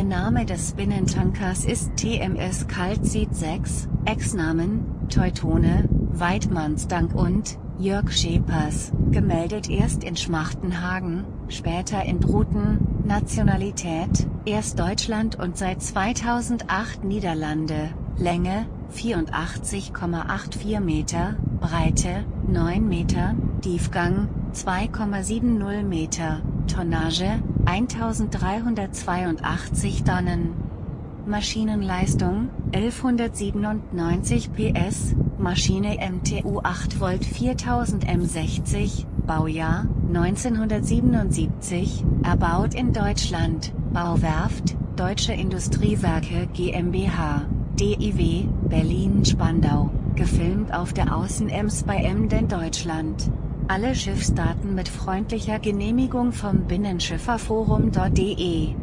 Der Name des Binnentankers ist TMS Kaltseed 6, Ex-Namen, Teutone, Weidmannsdank und, Jörg Schepers, gemeldet erst in Schmachtenhagen, später in Bruten, Nationalität, erst Deutschland und seit 2008 Niederlande, Länge, 84,84 Meter, Breite, 9 Meter, Tiefgang, 2,70 Meter, Tonnage, 1382 Tonnen. Maschinenleistung, 1197 PS, Maschine MTU 8 Volt 4000 M60, Baujahr, 1977, erbaut in Deutschland, Bauwerft, Deutsche Industriewerke GmbH, DIW, Berlin-Spandau, gefilmt auf der Außen-Ems bei Emden Deutschland. Alle Schiffsdaten mit freundlicher Genehmigung vom Binnenschifferforum.de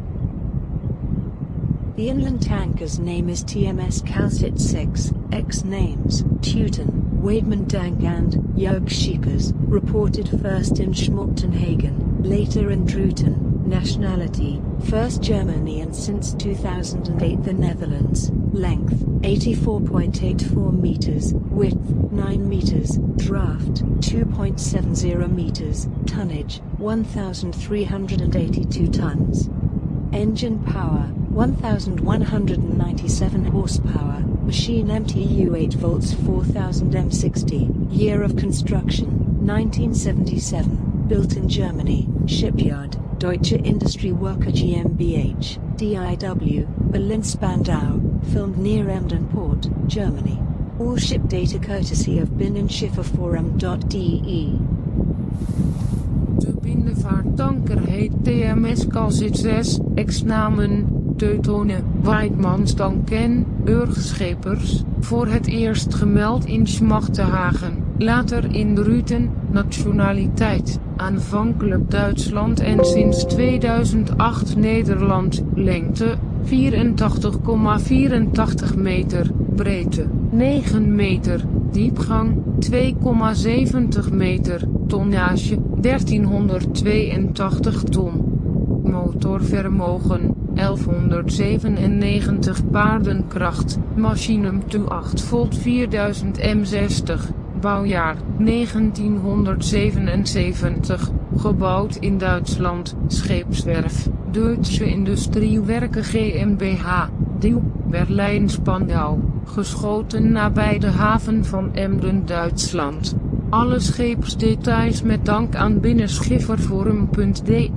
The inland tanker's name is TMS Calcit 6, X names, Teuton, Wademan-Dank and Jörg Schiepers, reported first in Schmaltenhagen, later in Druten, nationality, first Germany and since 2008 the Netherlands, length, 84.84 meters, width, 9 meters, draft, 2.70 meters, tonnage, 1,382 tons. Engine power, 1197 horsepower, machine MTU 8 volts 4000 M60, year of construction, 1977, built in Germany, shipyard, Deutsche Industrie Worker GmbH, DIW, Berlin Spandau, filmed near Emden Port, Germany. All ship data courtesy of binnenschifferforum.de. De binnenvaarttanker heet TMS Calcit 6, ex-namen, Teutone, Weidmansdank en, Urgschepers, voor het eerst gemeld in Schmachtenhagen, later in Ruten, nationaliteit, aanvankelijk Duitsland en sinds 2008 Nederland, lengte, 84,84 meter, breedte, 9 meter, diepgang, 2,70 meter, tonnage, 1382 ton. Motorvermogen, 1197 paardenkracht, machinum 8 volt 4000 M60, bouwjaar 1977, gebouwd in Duitsland, scheepswerf, Duitse Industriewerken GmbH, Diel, Berlijn-Spandau, geschoten nabij de haven van Emden, Duitsland. Alle scheepsdetails met dank aan binnenschifferforum.de